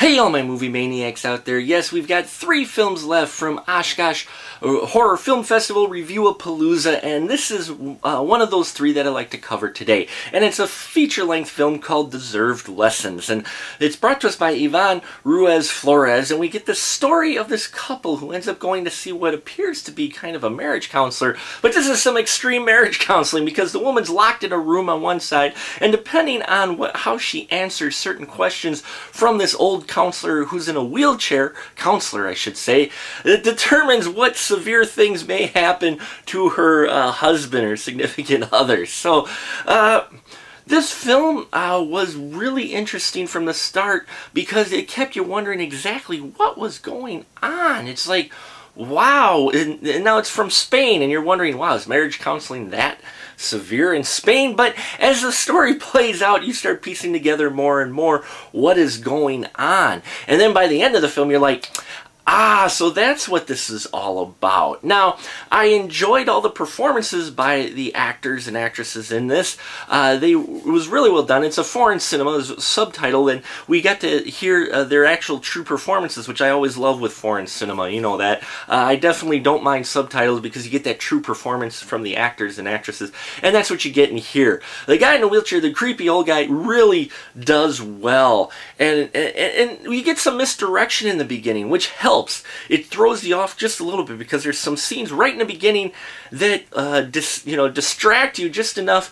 Hey all my movie maniacs out there, yes we've got three films left from Oshkosh Horror Film Festival Review-A-Palooza and this is uh, one of those three that I like to cover today. And it's a feature-length film called Deserved Lessons and it's brought to us by Ivan Ruiz Flores and we get the story of this couple who ends up going to see what appears to be kind of a marriage counselor but this is some extreme marriage counseling because the woman's locked in a room on one side and depending on what, how she answers certain questions from this old counselor who's in a wheelchair, counselor I should say, it determines what severe things may happen to her uh, husband or significant other. So, uh, this film uh, was really interesting from the start because it kept you wondering exactly what was going on. It's like, wow, and, and, now it's from Spain, and you're wondering, wow, is marriage counseling that severe in Spain? But as the story plays out, you start piecing together more and more what is going on. And then by the end of the film, you're like, Ah, so that's what this is all about. Now, I enjoyed all the performances by the actors and actresses in this. Uh, they it was really well done. It's a foreign cinema, it's subtitled, and we got to hear uh, their actual true performances, which I always love with foreign cinema. You know that. Uh, I definitely don't mind subtitles because you get that true performance from the actors and actresses, and that's what you get in here. The guy in the wheelchair, the creepy old guy, really does well, and and, and we get some misdirection in the beginning, which helps helps. It throws you off just a little bit because there's some scenes right in the beginning that uh, dis, you know distract you just enough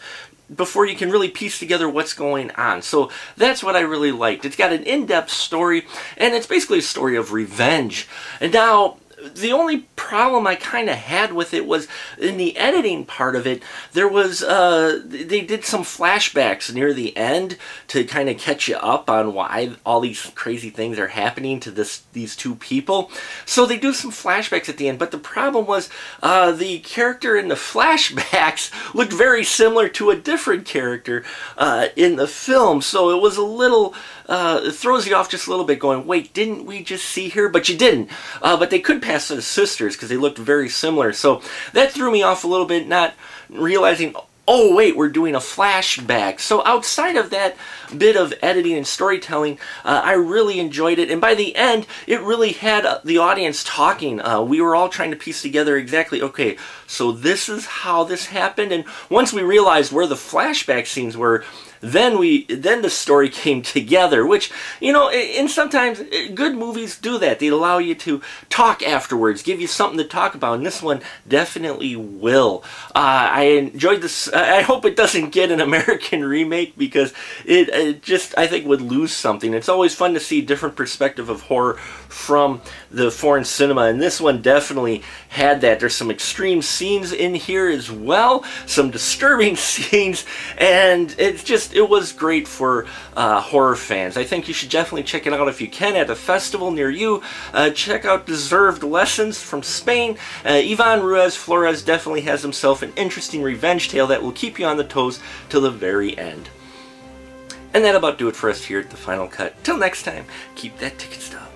before you can really piece together what's going on. So that's what I really liked. It's got an in-depth story, and it's basically a story of revenge. And now, the only problem I kind of had with it was in the editing part of it, there was, uh, they did some flashbacks near the end to kind of catch you up on why all these crazy things are happening to this these two people. So they do some flashbacks at the end, but the problem was uh, the character in the flashbacks looked very similar to a different character uh, in the film, so it was a little, uh, it throws you off just a little bit going, wait, didn't we just see her? But you didn't. Uh, but they could pass as sisters because they looked very similar. So that threw me off a little bit, not realizing, oh wait, we're doing a flashback. So outside of that bit of editing and storytelling, uh, I really enjoyed it. And by the end, it really had uh, the audience talking. Uh, we were all trying to piece together exactly, okay, so this is how this happened. And once we realized where the flashback scenes were, then we then the story came together which you know and sometimes eh, good movies do that they allow you to talk afterwards give you something to talk about and this one definitely will uh, I enjoyed this I hope it doesn't get an American remake because it, it just I think would lose something it's always fun to see different perspective of horror from the foreign cinema and this one definitely had that there's some extreme scenes in here as well some disturbing scenes and it's just it was great for uh, horror fans. I think you should definitely check it out if you can at a festival near you. Uh, check out Deserved Lessons from Spain. Uh, Ivan Ruiz Flores definitely has himself an interesting revenge tale that will keep you on the toes till the very end. And that about do it for us here at The Final Cut. Till next time, keep that ticket stub.